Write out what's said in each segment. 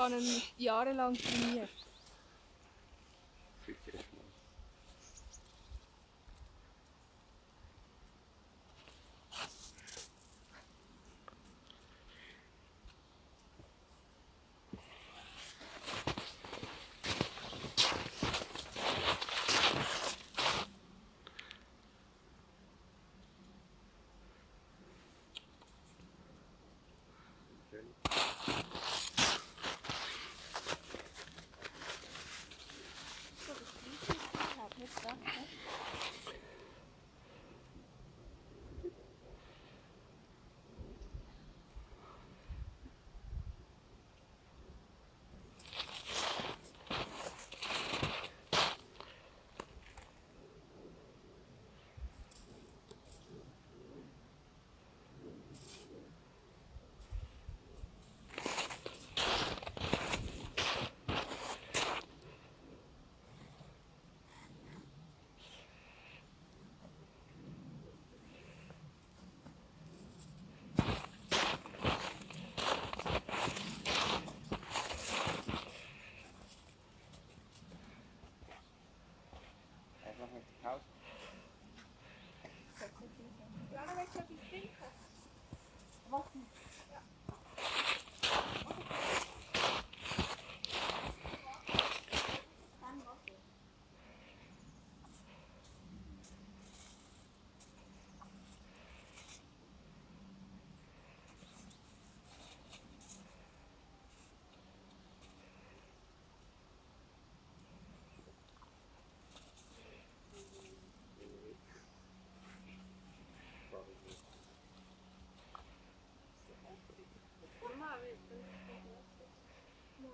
habe ihn jahrelang trainiert. Okay. Happy Spring Festival.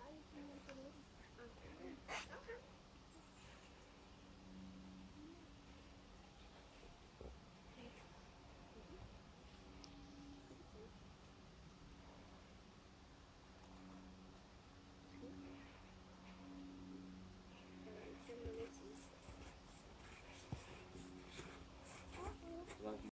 Bye.